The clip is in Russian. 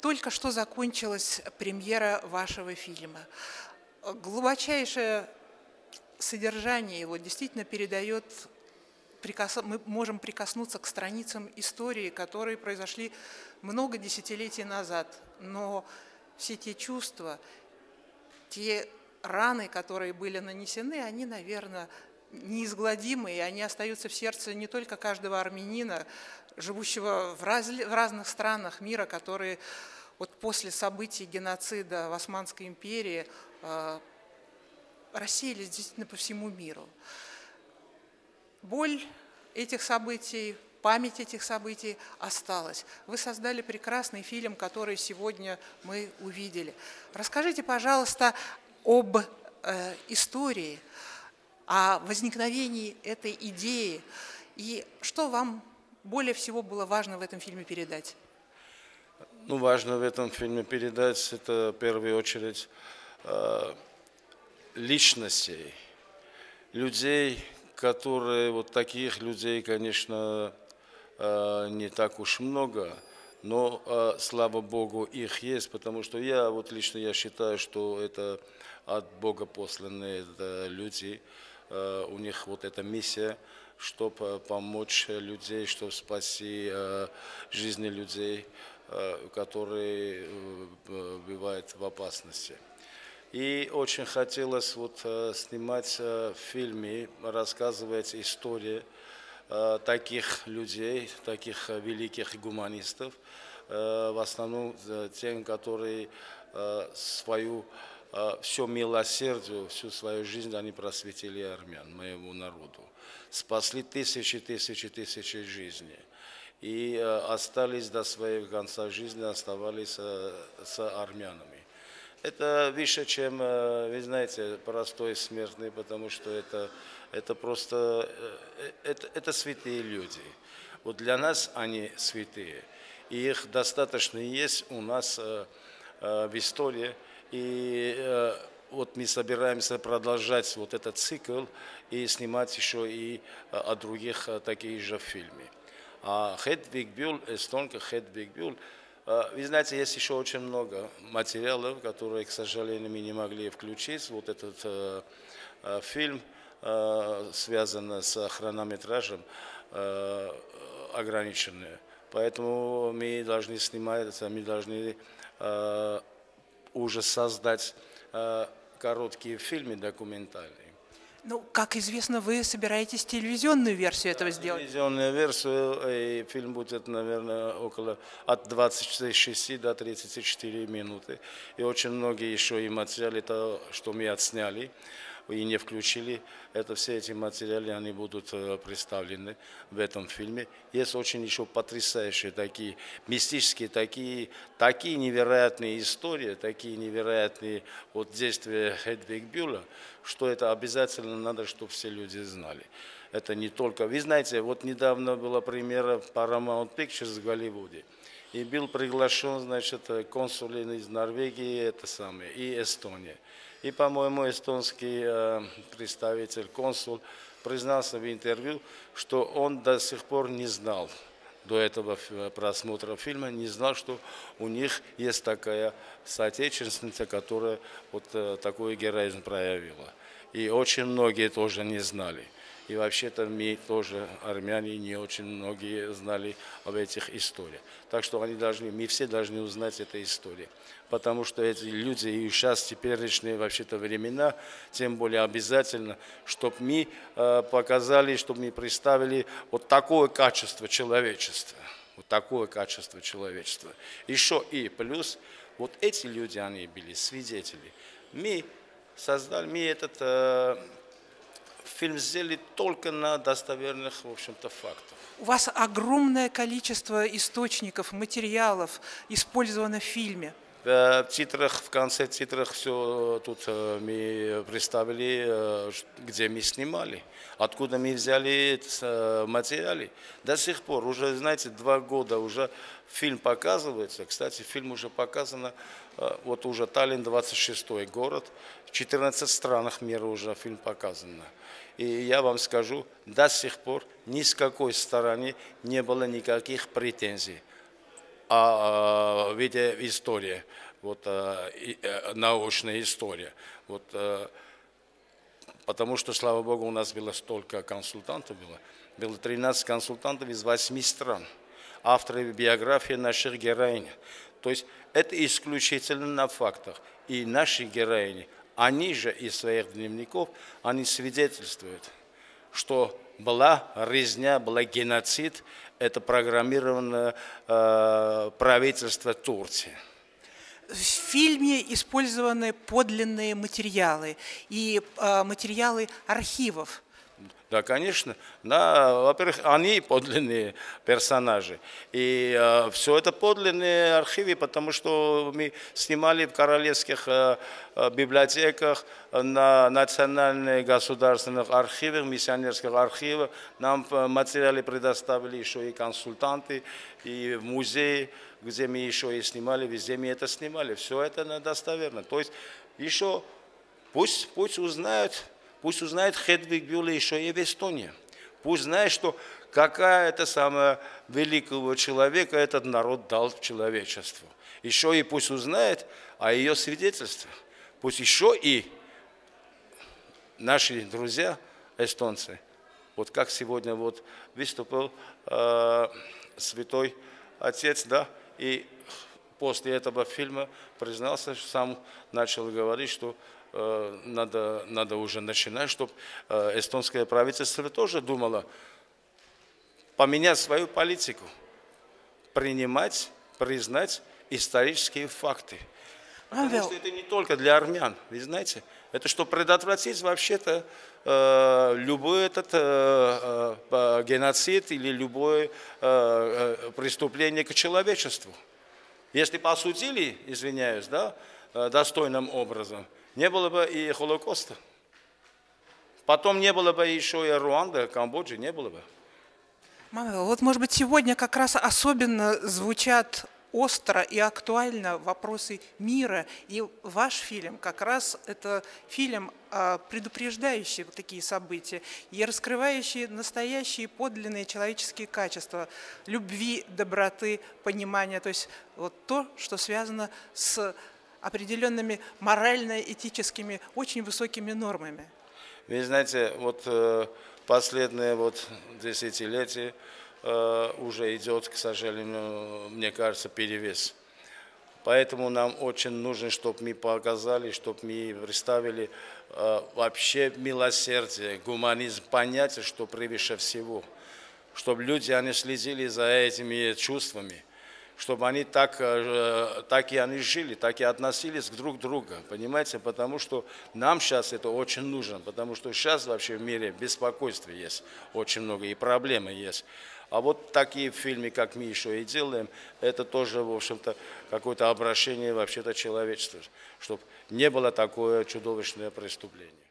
Только что закончилась премьера вашего фильма. Глубочайшее содержание его действительно передает мы можем прикоснуться к страницам истории, которые произошли много десятилетий назад. Но все те чувства, те раны, которые были нанесены, они, наверное, неизгладимые, они остаются в сердце не только каждого армянина, живущего в, раз, в разных странах мира, которые вот после событий геноцида в Османской империи э, рассеялись действительно по всему миру. Боль этих событий, память этих событий осталась. Вы создали прекрасный фильм, который сегодня мы увидели. Расскажите, пожалуйста, об э, истории, о возникновении этой идеи и что вам более всего было важно в этом фильме передать? Ну, важно в этом фильме передать, это в первую очередь э, личностей, людей, которые, вот таких людей, конечно, э, не так уж много, но, э, слава Богу, их есть, потому что я, вот лично я считаю, что это от Бога посланные люди, э, у них вот эта миссия, чтобы помочь людей, чтобы спасти жизни людей, которые бывают в опасности. И очень хотелось вот снимать в фильме, рассказывать истории таких людей, таких великих гуманистов, в основном тем, которые свою все милосердие, всю свою жизнь они просветили армян, моему народу. Спасли тысячи, тысячи, тысячи жизней. И остались до своих конца жизни, оставались с армянами. Это выше, чем, вы знаете, простой смертный, потому что это, это просто, это, это святые люди. Вот для нас они святые. И их достаточно есть у нас в истории – и э, вот мы собираемся продолжать вот этот цикл и снимать еще и э, о других э, таких же фильме. А Хедвиг Бюль, эстонка Хедвиг Бюль, вы знаете, есть еще очень много материалов, которые, к сожалению, мы не могли включить. Вот этот фильм связан с хронометражем ограниченный. Поэтому мы должны снимать, мы должны уже создать э, короткие фильмы документальные. Ну, как известно, вы собираетесь телевизионную версию этого сделать? Телевизионную версию, и фильм будет, наверное, около от 26 до 34 минуты. И очень многие еще и материалы, то, что мы отсняли, и не включили, это все эти материалы, они будут э, представлены в этом фильме. Есть очень еще потрясающие такие мистические, такие, такие невероятные истории, такие невероятные вот действия Хедвиг Бюля, что это обязательно надо, чтобы все люди знали. Это не только... Вы знаете, вот недавно была премьера Paramount Pictures в Голливуде. И был приглашен, значит, консул из Норвегии, это самое, и Эстония. И, по-моему, эстонский э, представитель, консул, признался в интервью, что он до сих пор не знал, до этого просмотра фильма, не знал, что у них есть такая соотечественница, которая вот э, такой героизм проявила. И очень многие тоже не знали. И вообще-то мы тоже, армяне, не очень многие знали об этих историях. Так что они должны, мы все должны узнать эту историю. Потому что эти люди и сейчас, теперешние вообще-то времена, тем более обязательно, чтобы мы э, показали, чтобы мы представили вот такое качество человечества. Вот такое качество человечества. Еще и плюс, вот эти люди, они были свидетели. Мы создали, мы этот э, фильм сделали только на достоверных, в общем-то, фактах. У вас огромное количество источников, материалов использовано в фильме. В титрах, в конце титрах все тут э, мы представили, э, где мы снимали, откуда мы взяли э, материалы. До сих пор, уже, знаете, два года уже фильм показывается. Кстати, фильм уже показан, вот уже Таллин, 26-й город, в 14 странах мира уже фильм показан. И я вам скажу, до сих пор ни с какой стороны не было никаких претензий. А, в виде истории, вот, научная история. Вот, потому что, слава Богу, у нас было столько консультантов, было, было 13 консультантов из 8 стран, авторы биографии наших героинь. То есть это исключительно на фактах. И наши героини, они же из своих дневников, они свидетельствуют, что была резня, была геноцид, это программированное э, правительство Турции. В фильме использованы подлинные материалы и э, материалы архивов. Да, конечно. Да, во-первых, они подлинные персонажи. И э, все это подлинные архивы, потому что мы снимали в королевских э, э библиотеках, на национальных государственных архивах, миссионерских архивах. Нам э, материалы предоставили еще и консультанты, и в музее, где мы еще и снимали, везде мы это снимали. Все это достоверно. То есть еще пусть, пусть узнают Пусть узнает Хедвиг Бюле еще и в Эстонии. Пусть знает, что какая это самая великого человека этот народ дал человечеству. Еще и пусть узнает о ее свидетельствах. Пусть еще и наши друзья эстонцы, вот как сегодня вот выступил э, святой отец, да, и после этого фильма признался, сам начал говорить, что надо, надо уже начинать, чтобы э, эстонское правительство тоже думало поменять свою политику, принимать, признать исторические факты. Потому что это не только для армян, вы знаете. Это чтобы предотвратить вообще-то э, любой этот э, э, геноцид или любое э, э, преступление к человечеству. Если посудили, извиняюсь, да, достойным образом – не было бы и Холокоста. Потом не было бы еще и Руанда, Камбоджи, не было бы. Мамел, вот, может быть, сегодня как раз особенно звучат остро и актуально вопросы мира. И ваш фильм как раз это фильм, а, предупреждающий вот такие события и раскрывающий настоящие подлинные человеческие качества любви, доброты, понимания. То есть вот то, что связано с определенными морально-этическими, очень высокими нормами. Вы знаете, вот э, последние вот десятилетия э, уже идет, к сожалению, мне кажется, перевес. Поэтому нам очень нужно, чтобы мы показали, чтобы мы представили э, вообще милосердие, гуманизм, понятие, что превыше всего. Чтобы люди, они следили за этими чувствами – чтобы они так, э, так и они жили, так и относились к друг другу, понимаете, потому что нам сейчас это очень нужно, потому что сейчас вообще в мире беспокойство есть очень много и проблемы есть. А вот такие фильмы, как мы еще и делаем, это тоже, в общем-то, какое-то обращение вообще-то человечества, чтобы не было такое чудовищное преступление.